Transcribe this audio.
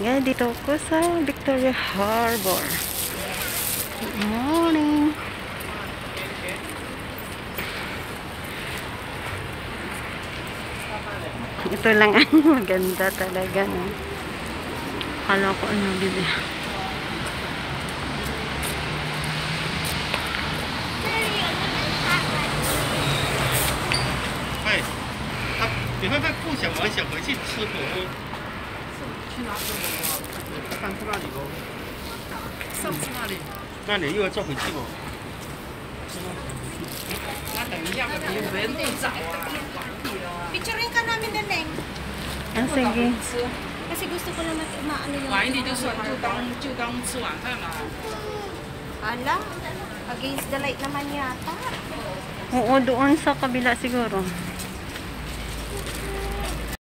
Ngayon, dito ako sa Victoria Harbor. Good morning. Ito lang ang maganda talaga. No? Kala ko ano bili. 哎，他你会不会不想玩，想回去吃火锅？ 去哪吃火锅？上次那里喽，上次那里，那你又要再回去吗？那等一下吧，你人不在啊。 Picturein ka namin na, Neng. Ah, sige. Kasi gusto ko na ma- maano yung... 晚一点就算，就当就当吃晚饭嘛。 Ala, against the light naman yata. Oo, doon sa kabila siguro.